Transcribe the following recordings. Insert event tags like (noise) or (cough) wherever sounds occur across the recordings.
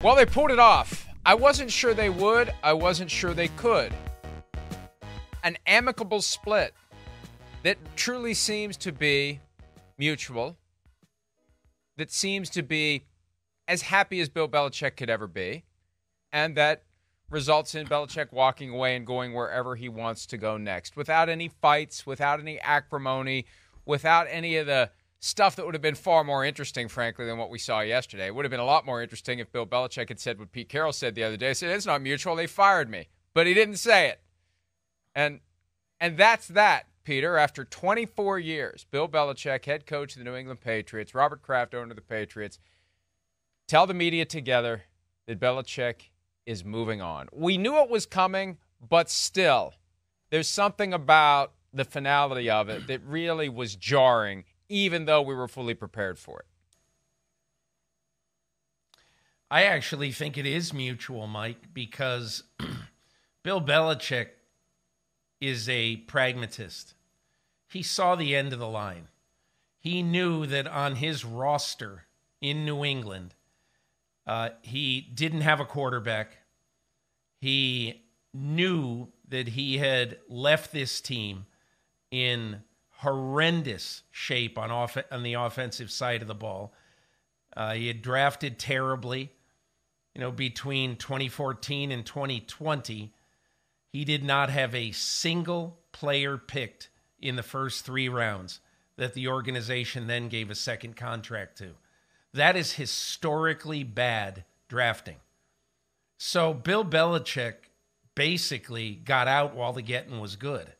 Well, they pulled it off. I wasn't sure they would. I wasn't sure they could. An amicable split that truly seems to be mutual, that seems to be as happy as Bill Belichick could ever be, and that results in Belichick walking away and going wherever he wants to go next without any fights, without any acrimony, without any of the stuff that would have been far more interesting, frankly, than what we saw yesterday. It would have been a lot more interesting if Bill Belichick had said what Pete Carroll said the other day. He said, It's not mutual. They fired me. But he didn't say it. And and that's that, Peter. After 24 years, Bill Belichick, head coach of the New England Patriots, Robert Kraft, owner of the Patriots, tell the media together that Belichick is moving on. We knew it was coming, but still, there's something about the finality of it that really was jarring even though we were fully prepared for it? I actually think it is mutual, Mike, because (clears throat) Bill Belichick is a pragmatist. He saw the end of the line. He knew that on his roster in New England, uh, he didn't have a quarterback. He knew that he had left this team in horrendous shape on off- on the offensive side of the ball. Uh, he had drafted terribly. You know, between 2014 and 2020, he did not have a single player picked in the first three rounds that the organization then gave a second contract to. That is historically bad drafting. So Bill Belichick basically got out while the getting was good.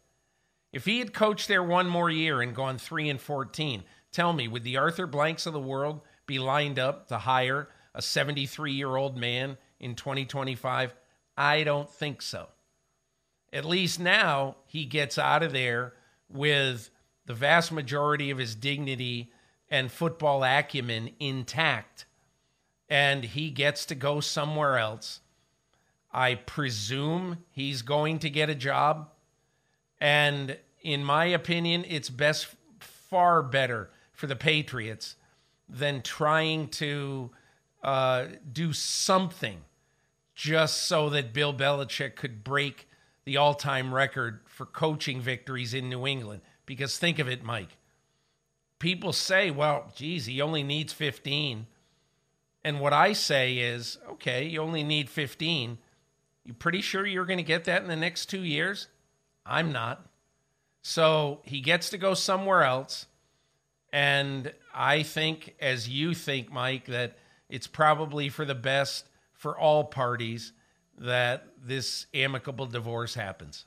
If he had coached there one more year and gone 3 and 14, tell me, would the Arthur Blanks of the world be lined up to hire a 73 year old man in 2025? I don't think so. At least now he gets out of there with the vast majority of his dignity and football acumen intact. And he gets to go somewhere else. I presume he's going to get a job and in my opinion, it's best far better for the Patriots than trying to uh, do something just so that Bill Belichick could break the all time record for coaching victories in New England. Because think of it, Mike. People say, well, geez, he only needs 15. And what I say is, okay, you only need 15. You pretty sure you're going to get that in the next two years? I'm not. So he gets to go somewhere else. And I think, as you think, Mike, that it's probably for the best for all parties that this amicable divorce happens.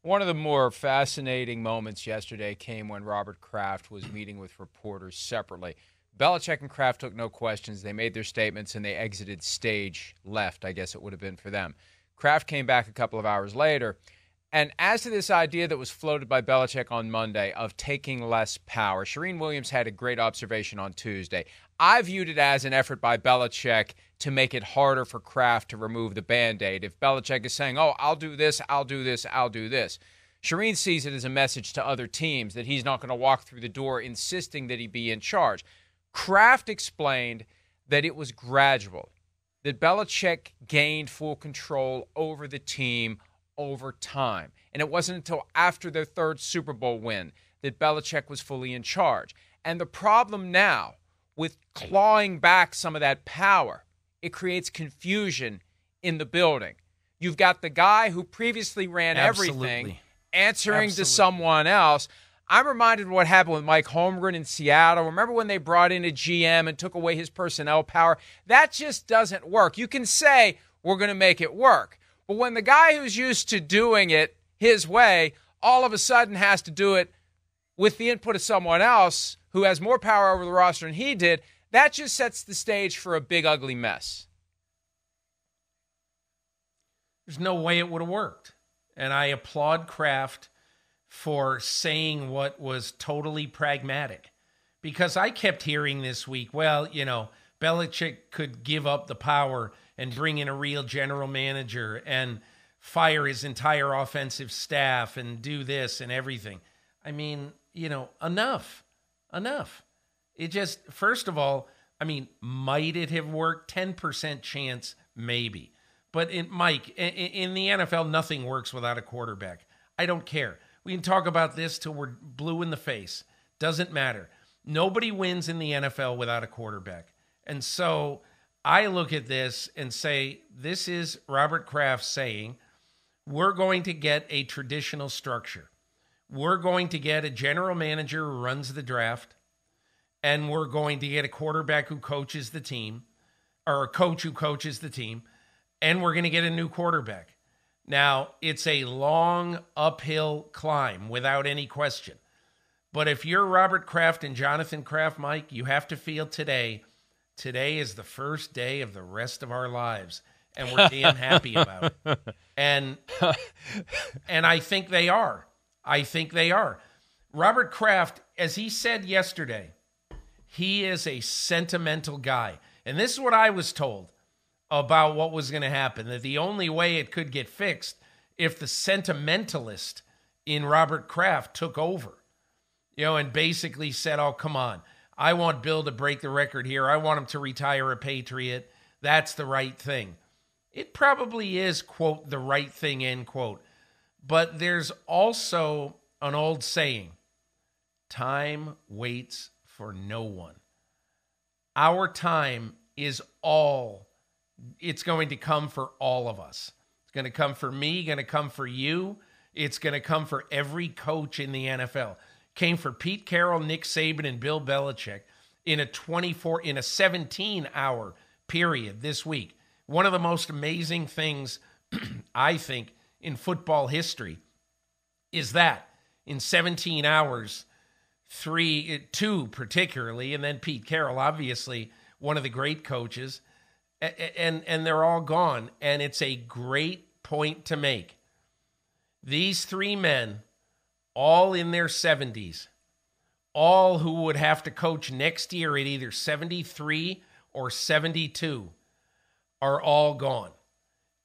One of the more fascinating moments yesterday came when Robert Kraft was meeting with reporters separately. Belichick and Kraft took no questions. They made their statements and they exited stage left, I guess it would have been for them. Kraft came back a couple of hours later and as to this idea that was floated by Belichick on Monday of taking less power, Charean Williams had a great observation on Tuesday. I viewed it as an effort by Belichick to make it harder for Kraft to remove the band aid. If Belichick is saying, oh, I'll do this, I'll do this, I'll do this. Charean sees it as a message to other teams that he's not going to walk through the door insisting that he be in charge. Kraft explained that it was gradual, that Belichick gained full control over the team over time. And it wasn't until after their third Super Bowl win that Belichick was fully in charge. And the problem now with clawing back some of that power, it creates confusion in the building. You've got the guy who previously ran Absolutely. everything answering Absolutely. to someone else. I'm reminded of what happened with Mike Holmgren in Seattle. Remember when they brought in a GM and took away his personnel power? That just doesn't work. You can say, we're going to make it work. But when the guy who's used to doing it his way all of a sudden has to do it with the input of someone else who has more power over the roster than he did, that just sets the stage for a big, ugly mess. There's no way it would have worked. And I applaud Kraft for saying what was totally pragmatic. Because I kept hearing this week, well, you know, Belichick could give up the power and bring in a real general manager and fire his entire offensive staff and do this and everything. I mean, you know, enough. Enough. It just, first of all, I mean, might it have worked? 10% chance, maybe. But in, Mike, in the NFL, nothing works without a quarterback. I don't care. We can talk about this till we're blue in the face. Doesn't matter. Nobody wins in the NFL without a quarterback. And so I look at this and say, this is Robert Kraft saying, we're going to get a traditional structure. We're going to get a general manager who runs the draft, and we're going to get a quarterback who coaches the team, or a coach who coaches the team, and we're going to get a new quarterback. Now, it's a long uphill climb without any question. But if you're Robert Kraft and Jonathan Kraft, Mike, you have to feel today, today is the first day of the rest of our lives. And we're damn happy about it. (laughs) And and I think they are. I think they are. Robert Kraft, as he said yesterday, he is a sentimental guy. And this is what I was told about what was going to happen that the only way it could get fixed if the sentimentalist in Robert Kraft took over you know, and basically said, "Oh, come on, I want Bill to break the record here. I want him to retire a Patriot. That's the right thing." It probably is quote the right thing end quote, but there's also an old saying: "Time waits for no one." Our time is all. It's going to come for all of us. It's going to come for me. Going to come for you. It's going to come for every coach in the NFL came for Pete Carroll, Nick Saban, and Bill Belichick in a 24 in a 17 hour period this week. One of the most amazing things (clears throat) I think in football history is that in 17 hours, three, two particularly, and then Pete Carroll, obviously one of the great coaches, and and they're all gone. And it's a great point to make. These three men all in their 70s, all who would have to coach next year at either 73 or 72 are all gone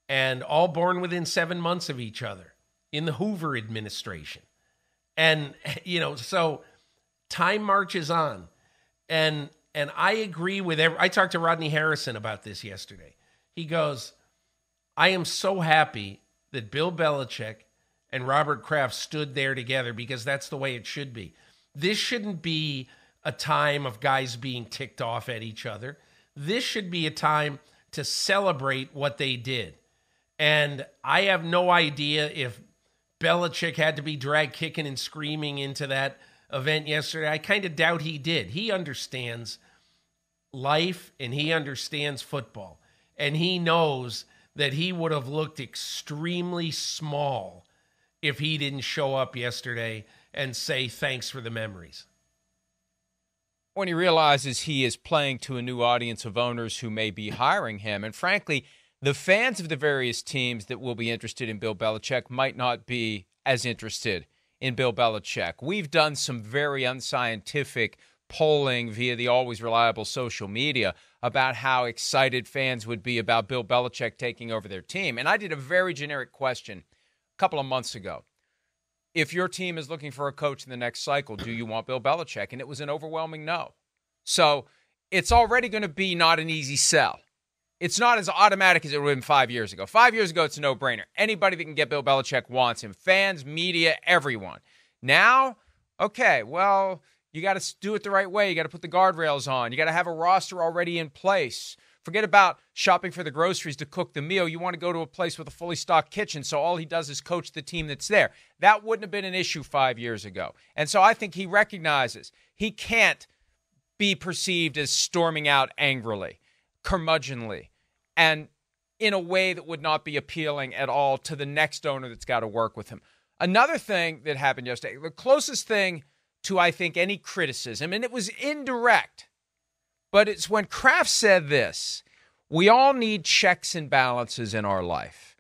and all born within seven months of each other in the Hoover administration. And, (laughs) you know, so time marches on. And, and I agree with every, I talked to Rodney Harrison about this yesterday. He goes, I am so happy that Bill Belichick and Robert Kraft stood there together because that's the way it should be. This shouldn't be a time of guys being ticked off at each other. This should be a time to celebrate what they did. And I have no idea if Belichick had to be drag kicking and screaming into that event yesterday. I kind of doubt he did. He understands life and he understands football. And he knows that he would have looked extremely small if he didn't show up yesterday and say thanks for the memories. When he realizes he is playing to a new audience of owners who may be hiring him. And frankly, the fans of the various teams that will be interested in Bill Belichick might not be as interested in Bill Belichick. We've done some very unscientific polling via the always reliable social media about how excited fans would be about Bill Belichick taking over their team. And I did a very generic question couple of months ago. If your team is looking for a coach in the next cycle, do you want Bill Belichick? And it was an overwhelming no. So it's already going to be not an easy sell. It's not as automatic as it would have been five years ago. Five years ago, it's a no brainer. Anybody that can get Bill Belichick wants him fans, media, everyone. Now, okay, well, you got to do it the right way. You got to put the guardrails on. You got to have a roster already in place. Forget about shopping for the groceries to cook the meal. You want to go to a place with a fully stocked kitchen, so all he does is coach the team that's there. That wouldn't have been an issue five years ago. And so I think he recognizes he can't be perceived as storming out angrily, curmudgeonly, and in a way that would not be appealing at all to the next owner that's got to work with him. Another thing that happened yesterday, the closest thing to, I think, any criticism, and it was indirect but it's when Kraft said this we all need checks and balances in our life.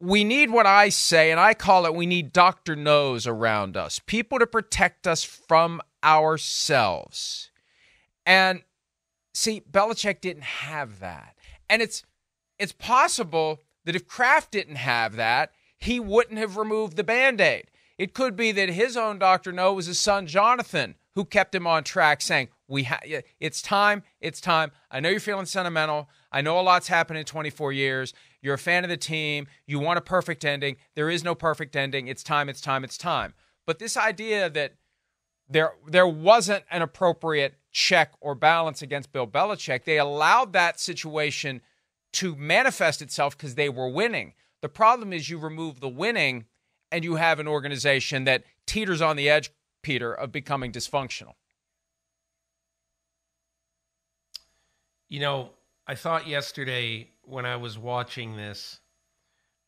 We need what I say, and I call it we need Dr. No's around us, people to protect us from ourselves. And see, Belichick didn't have that. And it's it's possible that if Kraft didn't have that, he wouldn't have removed the band-aid. It could be that his own Dr. No was his son Jonathan who kept him on track, saying, "We ha- it's time, it's time. I know you're feeling sentimental. I know a lot's happened in 24 years. You're a fan of the team. You want a perfect ending. There is no perfect ending. It's time, it's time, it's time." But this idea that there there wasn't an appropriate check or balance against Bill Belichick, they allowed that situation to manifest itself because they were winning. The problem is you remove the winning and you have an organization that teeters on the edge, Peter, of becoming dysfunctional. You know, I thought yesterday when I was watching this,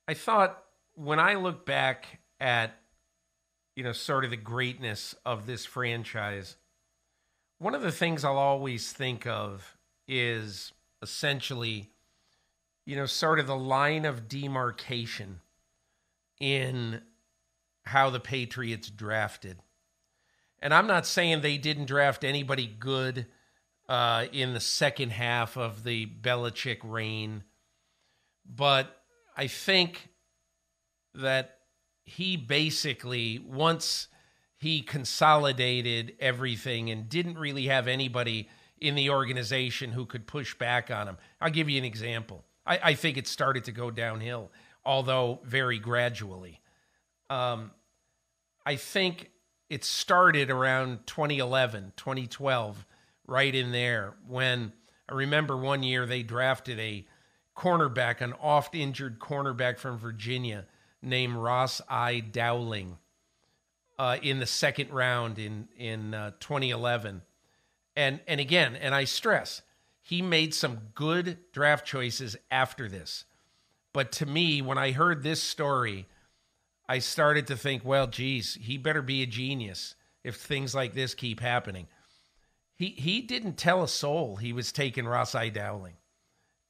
I thought when I look back at, you know, sort of the greatness of this franchise, one of the things I'll always think of is essentially, you know, sort of the line of demarcation in how the Patriots drafted. And I'm not saying they didn't draft anybody good uh, in the second half of the Belichick reign, but I think that he basically, once he consolidated everything and didn't really have anybody in the organization who could push back on him. I'll give you an example. I, I think it started to go downhill, although very gradually. Um, I think it started around 2011, 2012, right in there when I remember one year they drafted a cornerback, an oft injured cornerback from Virginia named Ras-I Dowling uh, in the second round in in uh, 2011. And and again, and I stress, he made some good draft choices after this. But to me, when I heard this story, I started to think, well, geez, he better be a genius if things like this keep happening. He he didn't tell a soul he was taking Ras-I Dowling.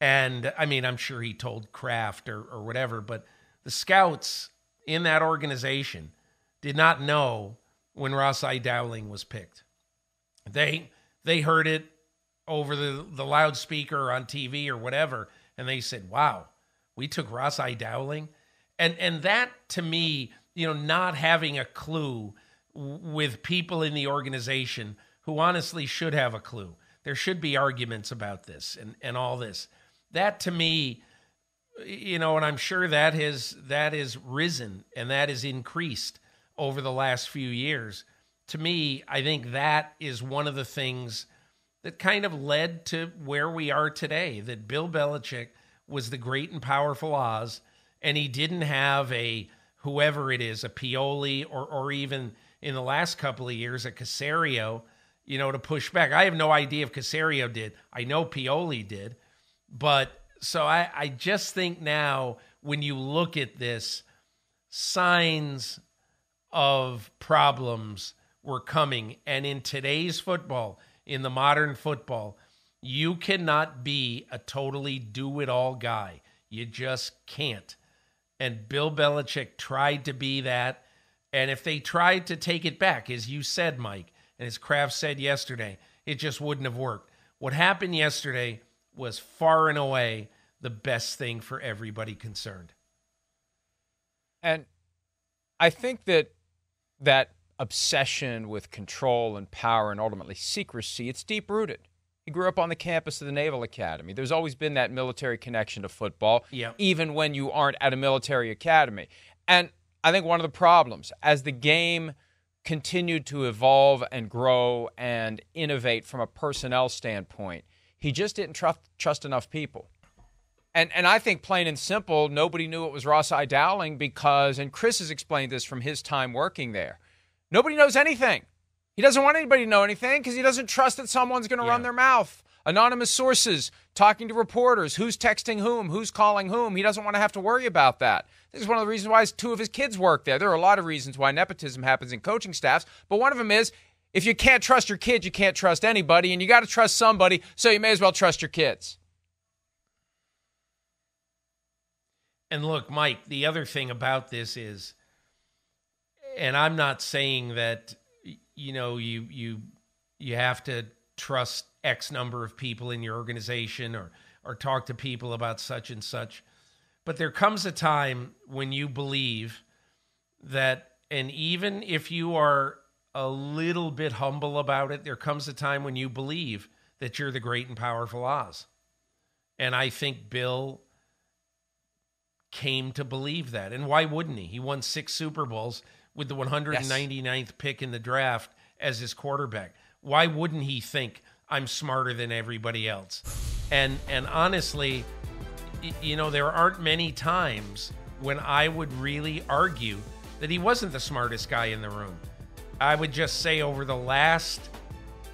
And I mean, I'm sure he told Kraft or, or whatever, but the scouts in that organization did not know when Ras-I Dowling was picked. They they heard it over the, the loudspeaker on TV or whatever, and they said, Wow, we took Ras-I Dowling and and that to me you know not having a clue with people in the organization who honestly should have a clue. There should be arguments about this and and all this. That to me you know and i'm sure that has that is risen and that is increased over the last few years. To me i think that is one of the things that kind of led to where we are today that bill belichick was the great and powerful oz and he didn't have a whoever it is, a Pioli or or even in the last couple of years a Caserio, you know, to push back. I have no idea if Caserio did. I know Pioli did, but so I I just think now when you look at this, signs of problems were coming, and in today's football, in the modern football, you cannot be a totally do it all guy. You just can't. And Bill Belichick tried to be that. And if they tried to take it back, as you said, Mike, and as Kraft said yesterday, it just wouldn't have worked. What happened yesterday was far and away the best thing for everybody concerned. And I think that that obsession with control and power and ultimately secrecy, it's deep rooted. He grew up on the campus of the Naval Academy. There's always been that military connection to football, yep. even when you aren't at a military academy. And I think one of the problems, as the game continued to evolve and grow and innovate from a personnel standpoint, he just didn't trust, trust enough people. And, and I think plain and simple, nobody knew it was Ras-I Dowling because, and Chris has explained this from his time working there, nobody knows anything. He doesn't want anybody to know anything because he doesn't trust that someone's going to yeah. run their mouth. Anonymous sources talking to reporters, who's texting whom, who's calling whom. He doesn't want to have to worry about that. This is one of the reasons why two of his kids work there. There are a lot of reasons why nepotism happens in coaching staffs, but one of them is if you can't trust your kids, you can't trust anybody, and you got to trust somebody, so you may as well trust your kids. And look, Mike, the other thing about this is, and I'm not saying that you know you you you have to trust x number of people in your organization or or talk to people about such and such but there comes a time when you believe that and even if you are a little bit humble about it. There comes a time when you believe that you're the great and powerful Oz. And I think Bill came to believe that. And why wouldn't he? He won six Super Bowls with the 199th yes. pick in the draft as his quarterback. Why wouldn't he think I'm smarter than everybody else? And and honestly, you know, there aren't many times when I would really argue that he wasn't the smartest guy in the room. I would just say over the last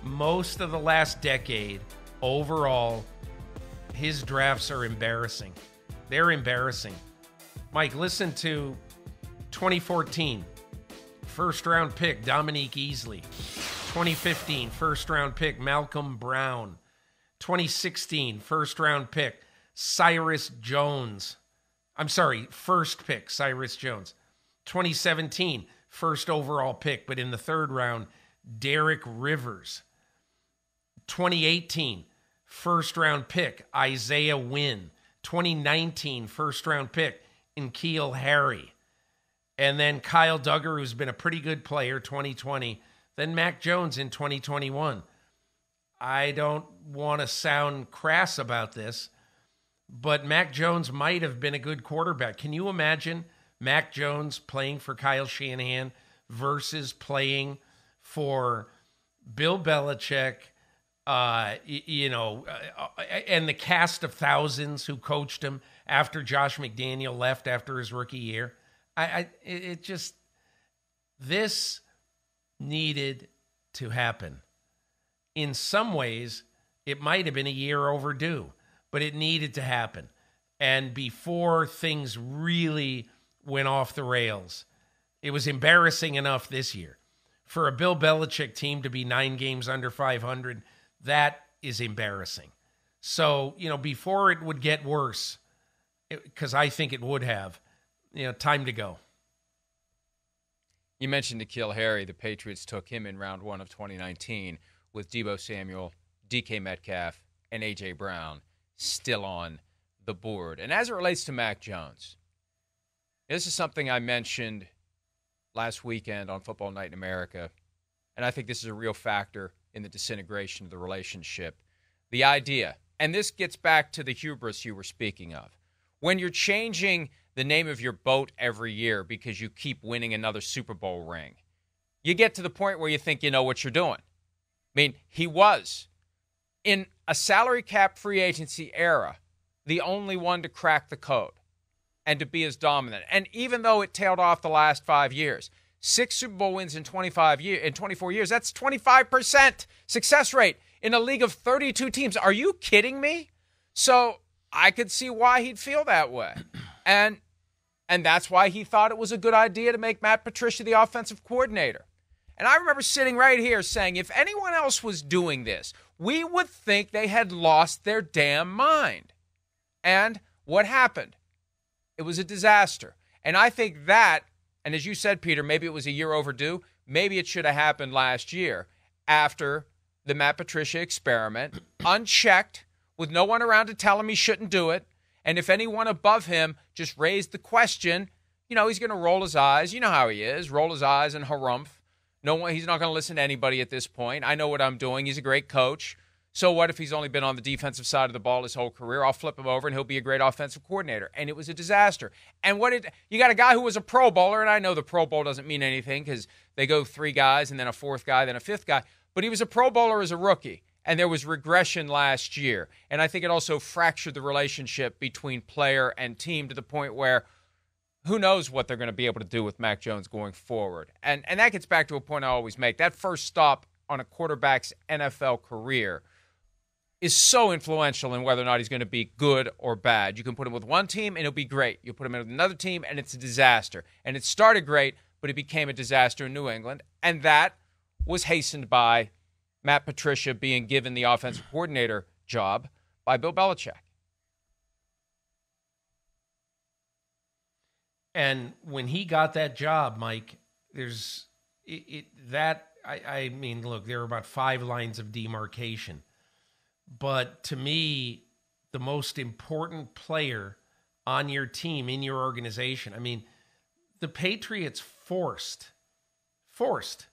most of the last decade overall his drafts are embarrassing. They're embarrassing. Mike, listen to 2014 first round pick Dominique Easley. 2015 first round pick Malcolm Brown. 2016 first round pick Cyrus Jones. I'm sorry, first pick Cyrus Jones. 2017 first overall pick, but in the third round, Derek Rivers. 2018 first round pick Isaiah Wynn. 2019 first round pick N'Keal Harry. And then Kyle Dugger, who's been a pretty good player, 2020. Then Mac Jones in 2021. I don't want to sound crass about this, but Mac Jones might have been a good quarterback. Can you imagine Mac Jones playing for Kyle Shanahan versus playing for Bill Belichick, uh, you know, uh, and the cast of thousands who coached him after Josh McDaniel left after his rookie year? I, I it just this needed to happen. In some ways, it might have been a year overdue, but it needed to happen. And before things really went off the rails, it was embarrassing enough this year. For a Bill Belichick team to be nine games under 500, that is embarrassing. So, you know, before it would get worse, because I think it would have, you know, time to go. You mentioned N'Keal Harry. The Patriots took him in round one of 2019 with Deebo Samuel, DK Metcalf, and A.J. Brown still on the board. And as it relates to Mac Jones, this is something I mentioned last weekend on Football Night in America. And I think this is a real factor in the disintegration of the relationship. The idea, and this gets back to the hubris you were speaking of. When you're changing the name of your boat every year because you keep winning another Super Bowl ring. You get to the point where you think you know what you're doing. I mean, he was in a salary cap free agency era the only one to crack the code and to be as dominant. And even though it tailed off the last 5 years, six Super Bowl wins in 25 year in 24 years, that's 25% success rate in a league of 32 teams. Are you kidding me? So, I could see why he'd feel that way. And and that's why he thought it was a good idea to make Matt Patricia the offensive coordinator. And I remember sitting right here saying if anyone else was doing this, we would think they had lost their damn mind. And what happened? It was a disaster. And I think that, and as you said, Peter, maybe it was a year overdue. Maybe it should have happened last year after the Matt Patricia experiment, unchecked, with no one around to tell him he shouldn't do it. And if anyone above him just raised the question, you know, he's going to roll his eyes. You know how he is roll his eyes and harumph. No one, he's not going to listen to anybody at this point. I know what I'm doing. He's a great coach. So what if he's only been on the defensive side of the ball his whole career? I'll flip him over and he'll be a great offensive coordinator. And it was a disaster. And what did you got a guy who was a Pro Bowler, and I know the Pro Bowl doesn't mean anything because they go three guys and then a fourth guy, then a fifth guy. But he was a Pro Bowler as a rookie and there was regression last year. And I think it also fractured the relationship between player and team to the point where who knows what they're going to be able to do with Mac Jones going forward. And and that gets back to a point I always make. That first stop on a quarterback's NFL career is so influential in whether or not he's going to be good or bad. You can put him with one team and it'll be great. You put him with another team and it's a disaster. And it started great, but it became a disaster in New England, and that was hastened by Matt Patricia being given the offensive coordinator job by Bill Belichick. And when he got that job, Mike, there's it, it that I, I mean, look, there are about five lines of demarcation. But to me, the most important player on your team, in your organization, I mean, the Patriots forced, forced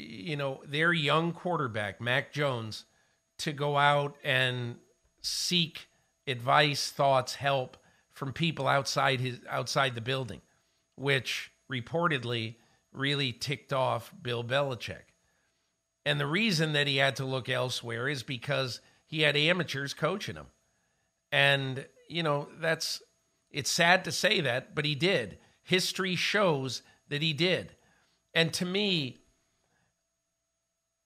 you know, their young quarterback, Mac Jones, to go out and seek advice, thoughts, help from people outside his outside the building, which reportedly really ticked off Bill Belichick. And the reason that he had to look elsewhere is because he had amateurs coaching him. And, you know, that's it's sad to say that, but he did. History shows that he did. And to me,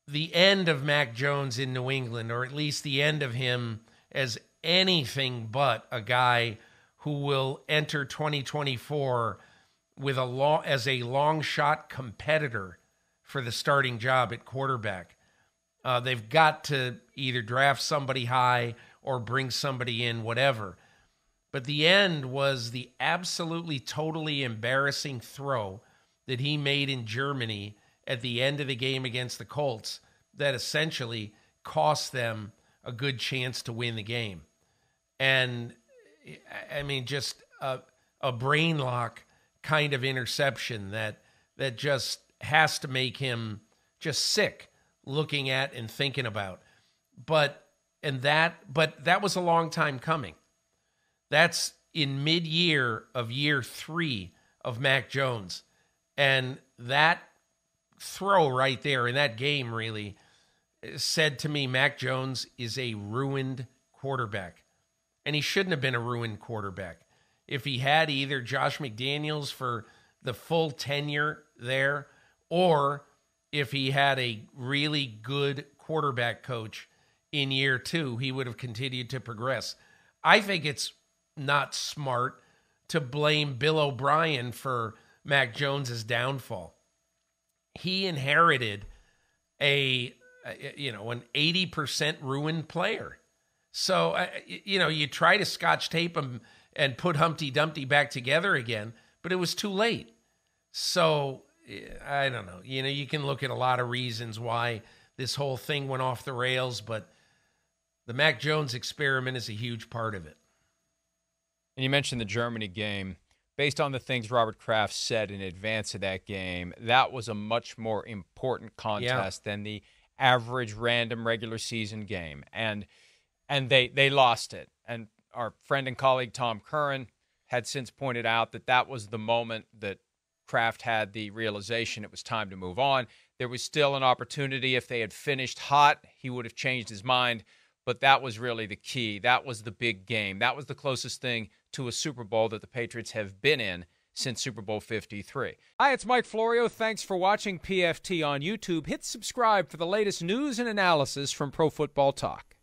the end of Mac Jones in New England, or at least the end of him as anything but a guy who will enter 2024 with a long as a long shot competitor for the starting job at quarterback. Uh, they've got to either draft somebody high or bring somebody in, whatever. But the end was the absolutely totally embarrassing throw that he made in Germany at the end of the game against the Colts that essentially cost them a good chance to win the game. And I mean, just a, a brain lock kind of interception that that just has to make him just sick looking at and thinking about. But and that but that was a long time coming. That's in mid-year of year 3 of Mac Jones. And that throw right there in that game really said to me Mac Jones is a ruined quarterback. And he shouldn't have been a ruined quarterback. If he had either Josh McDaniels for the full tenure there or if he had a really good quarterback coach in year 2, he would have continued to progress. I think it's not smart to blame Bill O'Brien for Mac Jones's downfall. He inherited a you know an 80% ruined player. So uh, you know you try to scotch tape him and put Humpty Dumpty back together again, but it was too late. So I don't know. You know, you can look at a lot of reasons why this whole thing went off the rails, but the Mac Jones experiment is a huge part of it. And you mentioned the Germany game. Based on the things Robert Kraft said in advance of that game, that was a much more important contest yeah. than the average random regular season game. And and they they lost it. And our friend and colleague Tom Curran had since pointed out that that was the moment that Kraft had the realization it was time to move on. There was still an opportunity if they had finished hot, he would have changed his mind but that was really the key. That was the big game. That was the closest thing to a Super Bowl that the Patriots have been in since Super Bowl 53. Hi, it's Mike Florio. Thanks for watching PFT on YouTube. Hit subscribe for the latest news and analysis from Pro Football Talk.